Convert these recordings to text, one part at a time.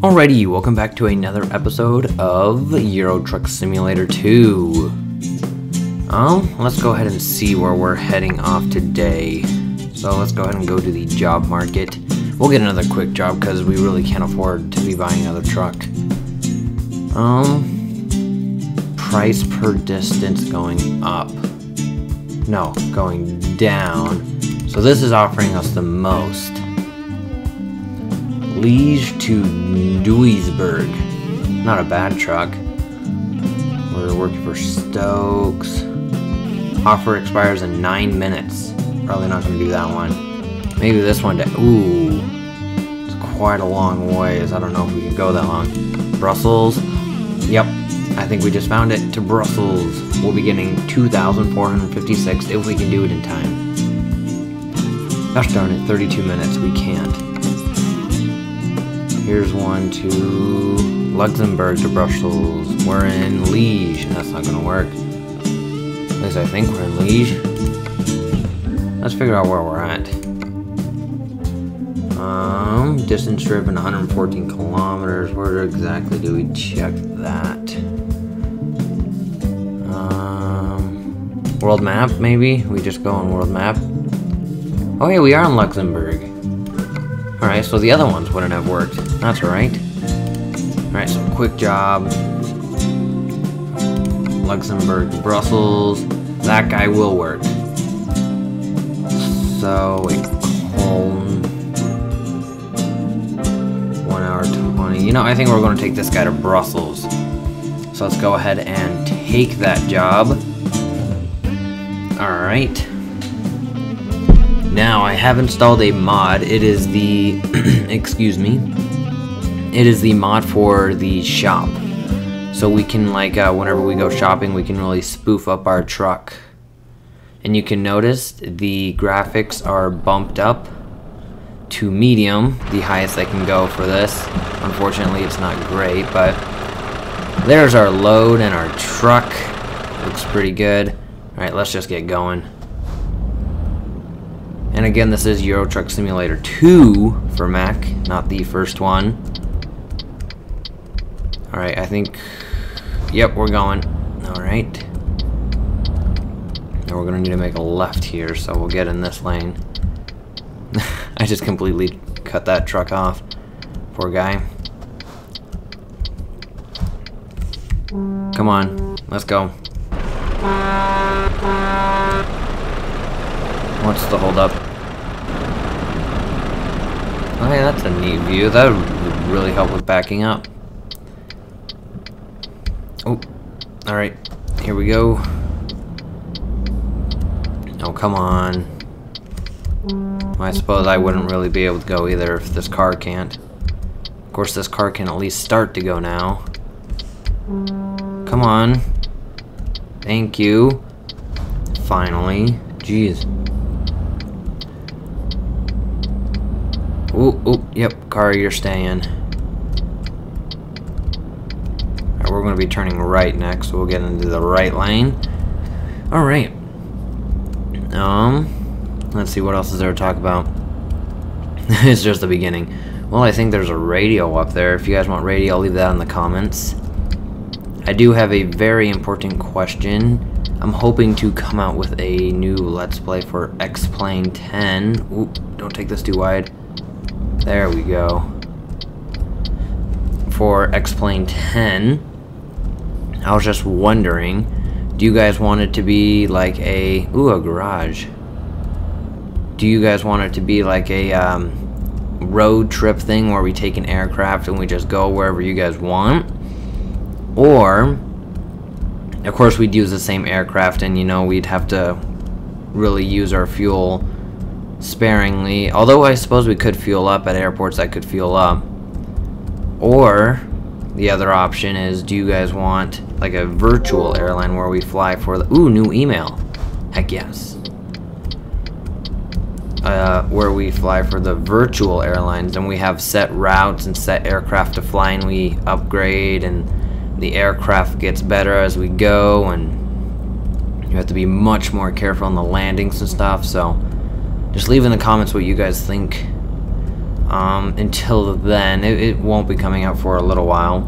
Alrighty, welcome back to another episode of Euro Truck Simulator 2. Um, let's go ahead and see where we're heading off today. So let's go ahead and go to the job market. We'll get another quick job because we really can't afford to be buying another truck. Um, price per distance going up. No, going down. So this is offering us the most. Liege to Duisburg. Not a bad truck. We're working for Stokes. Offer expires in nine minutes. Probably not going to do that one. Maybe this one. To, ooh, it's quite a long ways. I don't know if we can go that long. Brussels. Yep, I think we just found it. To Brussels. We'll be getting 2,456 if we can do it in time. Gosh darn it, 32 minutes. We can't. Here's one to Luxembourg to Brussels. We're in Liege. That's not gonna work. At least I think we're in Liege. Let's figure out where we're at. Um, distance driven 114 kilometers. Where exactly do we check that? Um, world map, maybe? We just go on world map. Oh yeah, we are in Luxembourg. Alright, so the other ones wouldn't have worked. That's alright. Alright, so quick job. Luxembourg, Brussels. That guy will work. So, wait, Cologne. 1 hour 20. You know, I think we're going to take this guy to Brussels. So let's go ahead and take that job. Alright. Now, I have installed a mod. It is the, excuse me, it is the mod for the shop. So we can, like, uh, whenever we go shopping, we can really spoof up our truck. And you can notice the graphics are bumped up to medium, the highest I can go for this. Unfortunately, it's not great, but there's our load and our truck. Looks pretty good. Alright, let's just get going. And again, this is Euro Truck Simulator 2 for Mac, not the first one. Alright, I think... Yep, we're going. Alright. Now we're to need to make a left here, so we'll get in this lane. I just completely cut that truck off. Poor guy. Come on, let's go. What's the holdup? Oh hey, that's a neat view. That would really help with backing up. Oh, alright. Here we go. Oh, come on. I suppose I wouldn't really be able to go either if this car can't. Of course, this car can at least start to go now. Come on. Thank you. Finally. Jeez. Ooh, ooh, yep, car, you're staying. Right, we're going to be turning right next. We'll get into the right lane. Alright. Um, let's see, what else is there to talk about? it's just the beginning. Well, I think there's a radio up there. If you guys want radio, I'll leave that in the comments. I do have a very important question. I'm hoping to come out with a new Let's Play for X-Plane 10. Oop, don't take this too wide. There we go. For X-Plane 10, I was just wondering, do you guys want it to be like a... Ooh, a garage. Do you guys want it to be like a um, road trip thing where we take an aircraft and we just go wherever you guys want? Or, of course, we'd use the same aircraft and, you know, we'd have to really use our fuel sparingly. Although I suppose we could fuel up at airports I could fuel up. Or the other option is do you guys want like a virtual airline where we fly for the ooh new email. Heck yes. Uh, where we fly for the virtual airlines and we have set routes and set aircraft to fly and we upgrade and the aircraft gets better as we go and you have to be much more careful on the landings and stuff so just leave in the comments what you guys think. Um, until then, it, it won't be coming out for a little while.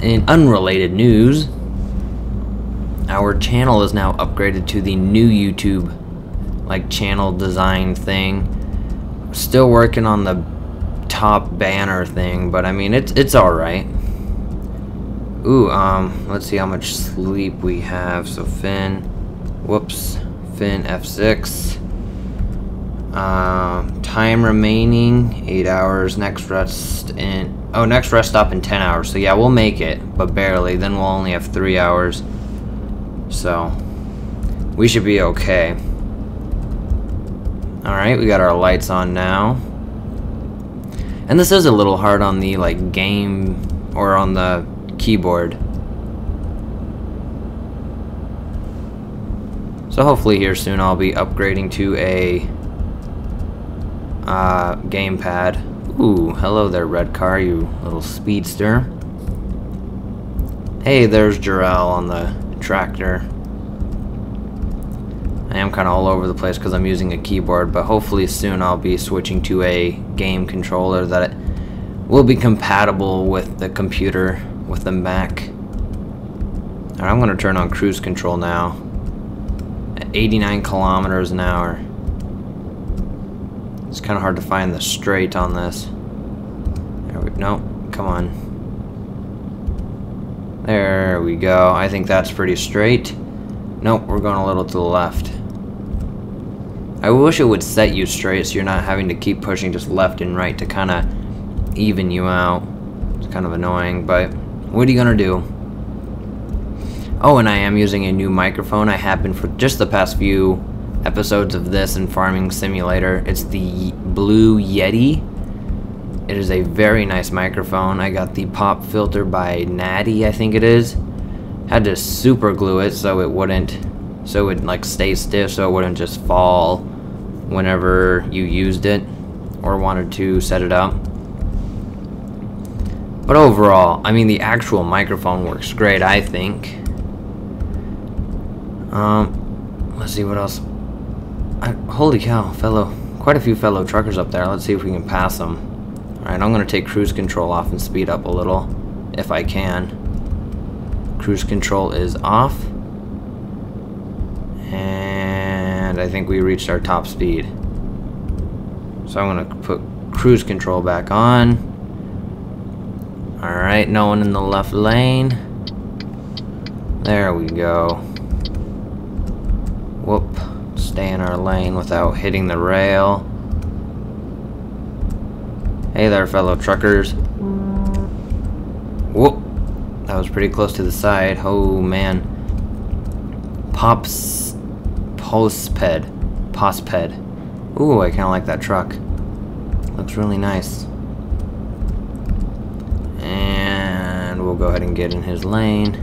In unrelated news, our channel is now upgraded to the new YouTube like channel design thing. Still working on the top banner thing, but I mean it's it's all right. Ooh, um, let's see how much sleep we have. So Finn, whoops, Finn F6. Uh, time remaining, 8 hours. Next rest in... Oh, next rest stop in 10 hours. So yeah, we'll make it, but barely. Then we'll only have 3 hours. So, we should be okay. Alright, we got our lights on now. And this is a little hard on the, like, game... Or on the keyboard. So hopefully here soon I'll be upgrading to a uh, gamepad. Ooh, hello there, red car, you little speedster. Hey, there's Jarrell on the tractor. I am kind of all over the place because I'm using a keyboard, but hopefully soon I'll be switching to a game controller that will be compatible with the computer, with the Mac. I'm going to turn on cruise control now. At 89 kilometers an hour. It's kind of hard to find the straight on this. There we, no, come on. There we go. I think that's pretty straight. Nope, we're going a little to the left. I wish it would set you straight so you're not having to keep pushing just left and right to kind of even you out. It's kind of annoying, but what are you going to do? Oh, and I am using a new microphone. I have been for just the past few episodes of this in Farming Simulator. It's the Blue Yeti. It is a very nice microphone. I got the pop filter by Nady, I think it is. Had to super glue it so it wouldn't, so it would like stay stiff so it wouldn't just fall whenever you used it or wanted to set it up. But overall, I mean the actual microphone works great, I think. Um, let's see what else I, holy cow, fellow, quite a few fellow truckers up there. Let's see if we can pass them. Alright, I'm going to take cruise control off and speed up a little, if I can. Cruise control is off. And I think we reached our top speed. So I'm going to put cruise control back on. Alright, no one in the left lane. There we go. Whoop stay in our lane without hitting the rail. Hey there, fellow truckers. Whoop. That was pretty close to the side. Oh, man. Pops... Posped. Posped. Ooh, I kind of like that truck. Looks really nice. And we'll go ahead and get in his lane.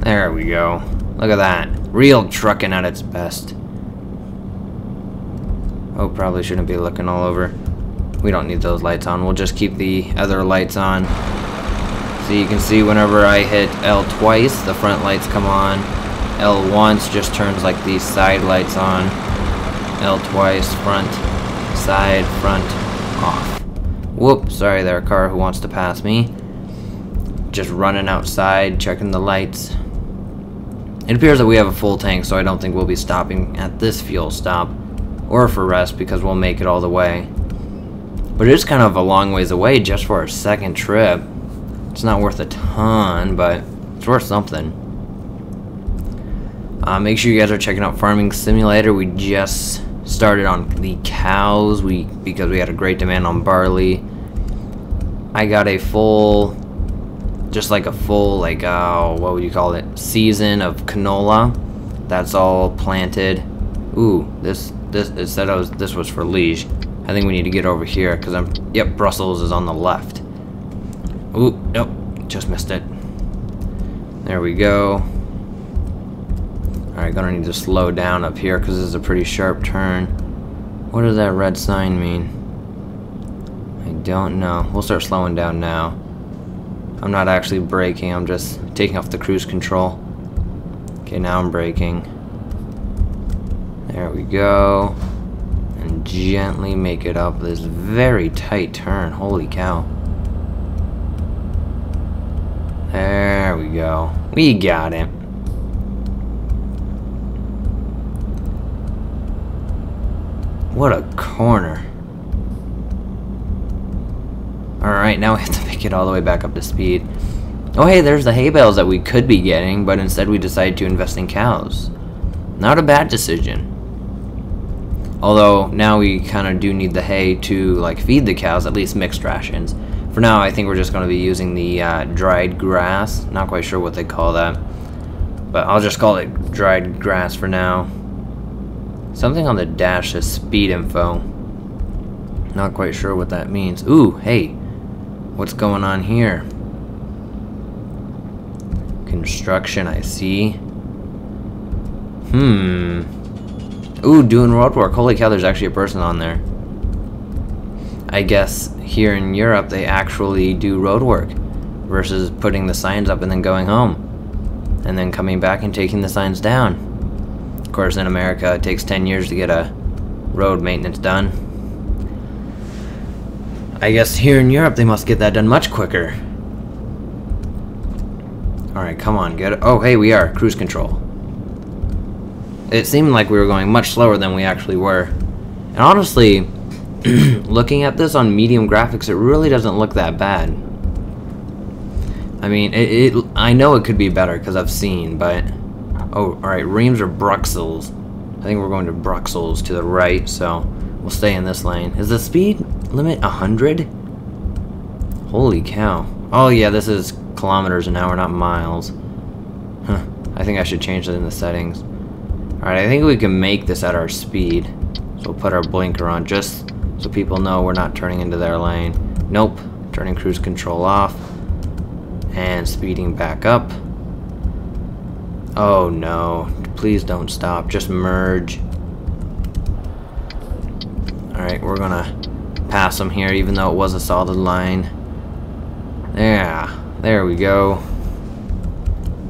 There we go. Look at that. Real trucking at its best. Oh, probably shouldn't be looking all over. We don't need those lights on. We'll just keep the other lights on. So you can see whenever I hit L twice, the front lights come on. L once just turns like these side lights on. L twice, front, side, front, off. Whoop, sorry there, car who wants to pass me. Just running outside, checking the lights. It appears that we have a full tank, so I don't think we'll be stopping at this fuel stop. Or for rest, because we'll make it all the way. But it is kind of a long ways away just for our second trip. It's not worth a ton, but it's worth something. Uh, make sure you guys are checking out Farming Simulator. We just started on the cows we because we had a great demand on barley. I got a full just like a full like uh, what would you call it season of canola that's all planted. Ooh this this it said I was this was for Liege. I think we need to get over here because I'm yep Brussels is on the left. Ooh nope just missed it. There we go. Alright gonna need to slow down up here because this is a pretty sharp turn. What does that red sign mean? I don't know. We'll start slowing down now I'm not actually braking, I'm just taking off the cruise control. Okay, now I'm braking. There we go. And gently make it up this very tight turn. Holy cow. There we go. We got it. What a corner. Alright, now we have to it all the way back up to speed. Oh hey, there's the hay bales that we could be getting, but instead we decided to invest in cows. Not a bad decision. Although, now we kind of do need the hay to like feed the cows, at least mixed rations. For now, I think we're just going to be using the uh, dried grass. Not quite sure what they call that. But I'll just call it dried grass for now. Something on the dash is speed info. Not quite sure what that means. Ooh, hey. What's going on here? Construction, I see. Hmm. Ooh, doing road work. Holy cow, there's actually a person on there. I guess here in Europe they actually do road work versus putting the signs up and then going home. And then coming back and taking the signs down. Of course, in America, it takes 10 years to get a road maintenance done. I guess here in Europe, they must get that done much quicker. Alright, come on, get it. Oh, hey, we are. Cruise control. It seemed like we were going much slower than we actually were. And honestly, looking at this on medium graphics, it really doesn't look that bad. I mean, it, it I know it could be better because I've seen, but Oh, alright, Reims or Bruxelles? I think we're going to Bruxelles to the right, so we'll stay in this lane. Is the speed limit 100? Holy cow. Oh yeah, this is kilometers an hour, not miles. Huh. I think I should change that in the settings. Alright, I think we can make this at our speed. So we'll put our blinker on just so people know we're not turning into their lane. Nope. Turning cruise control off. And speeding back up. Oh no. Please don't stop. Just merge. Alright, we're gonna pass them here even though it was a solid line. Yeah. There we go.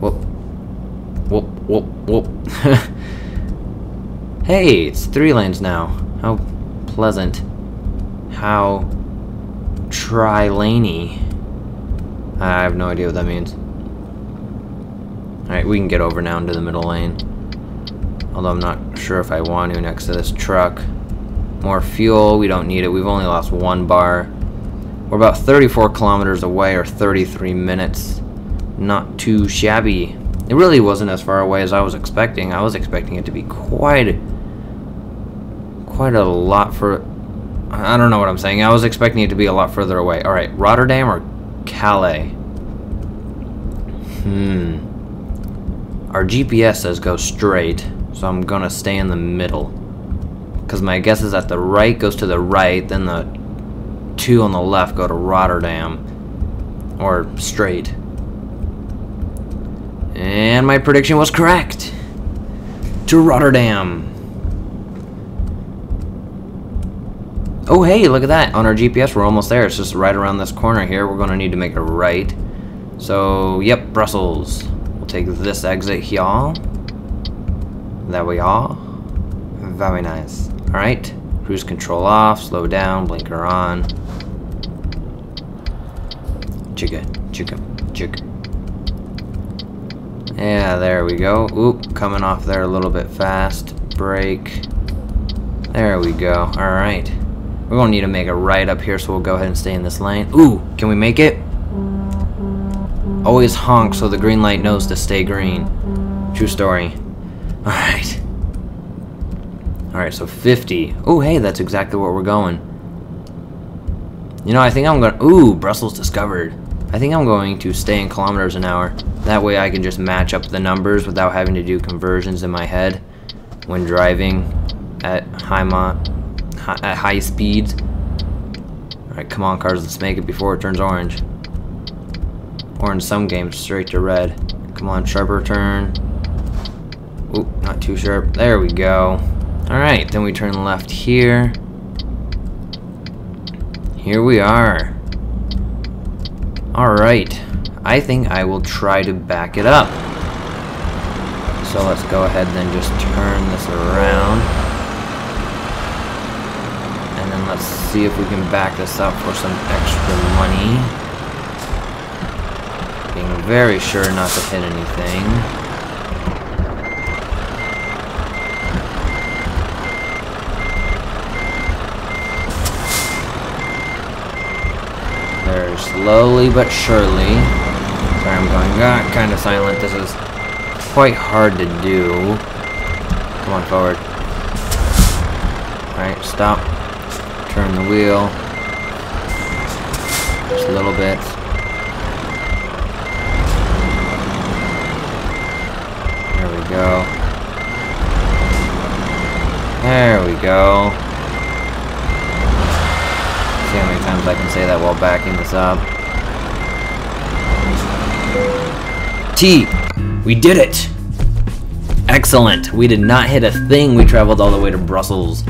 Whoop. Whoop, whoop, whoop. hey, it's three lanes now. How pleasant. How tri-laney. I have no idea what that means. Alright, we can get over now into the middle lane. Although I'm not sure if I want to next to this truck. More fuel, we don't need it. We've only lost one bar. We're about 34 kilometers away, or 33 minutes. Not too shabby. It really wasn't as far away as I was expecting. I was expecting it to be quite... Quite a lot for... I don't know what I'm saying. I was expecting it to be a lot further away. Alright, Rotterdam or Calais? Hmm. Our GPS says go straight, so I'm gonna stay in the middle. Because my guess is that the right goes to the right, then the two on the left go to Rotterdam. Or straight. And my prediction was correct. To Rotterdam. Oh hey, look at that. On our GPS, we're almost there. It's just right around this corner here. We're going to need to make a right. So, yep, Brussels. We'll take this exit here. There we are. Very nice. Alright. Cruise control off, slow down, blinker on. Chicka, chicka, chicka. Yeah, there we go. Oop, coming off there a little bit fast. Brake. There we go. Alright. We're going to need to make a right up here, so we'll go ahead and stay in this lane. Ooh, can we make it? Always honk so the green light knows to stay green. True story. Alright. Alright, so 50. Oh, hey, that's exactly where we're going. You know, I think I'm going to... Ooh, Brussels discovered. I think I'm going to stay in kilometers an hour. That way I can just match up the numbers without having to do conversions in my head when driving at high, mo at high speeds. Alright, come on, cars, let's make it before it turns orange. Or in some games, straight to red. Come on, sharper turn. Oop, not too sharp. There we go. Alright, then we turn left here. Here we are. Alright. I think I will try to back it up. So let's go ahead and then just turn this around. And then let's see if we can back this up for some extra money. Being very sure not to hit anything. Very slowly but surely. Sorry, I'm going uh, kind of silent. This is quite hard to do. Come on, forward. Alright, stop. Turn the wheel. Just a little bit. There we go. There we go. See how many times I can say that while backing this up. We did it! Excellent! We did not hit a thing. We traveled all the way to Brussels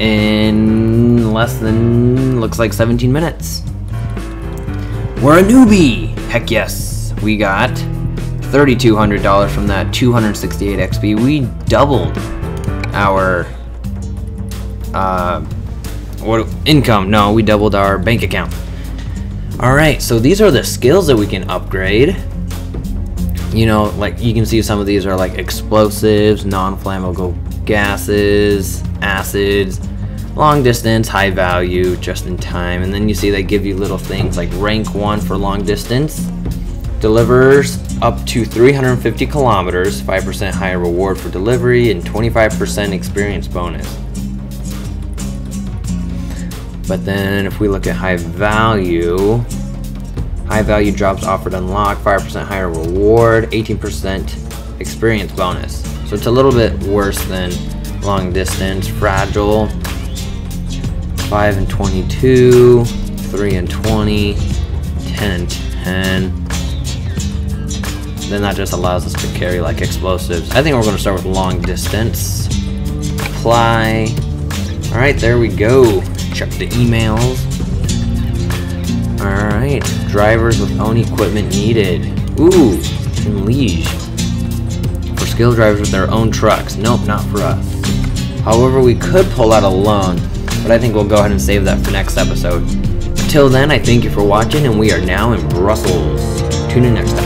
in less than, looks like 17 minutes. We're a newbie! Heck yes! We got $3,200 from that 268 XP. We doubled our uh, what income? No, we doubled our bank account. All right, so these are the skills that we can upgrade. You know, like you can see some of these are like explosives, non-flammable gases, acids, long distance, high value, just in time. And then you see they give you little things like rank one for long distance, delivers up to 350 kilometers, 5% higher reward for delivery, and 25% experience bonus. But then if we look at high value, high value jobs offered unlock, 5% higher reward, 18% experience bonus. So it's a little bit worse than long distance, fragile, 5 and 22, 3 and 20, 10 and 10. Then that just allows us to carry like explosives. I think we're going to start with long distance. Apply. Alright, there we go. Check the emails. Alright, drivers with own equipment needed. Ooh, in Liege. For skilled drivers with their own trucks. Nope, not for us. However, we could pull out a loan, but I think we'll go ahead and save that for next episode. Until then, I thank you for watching, and we are now in Brussels. Tune in next time.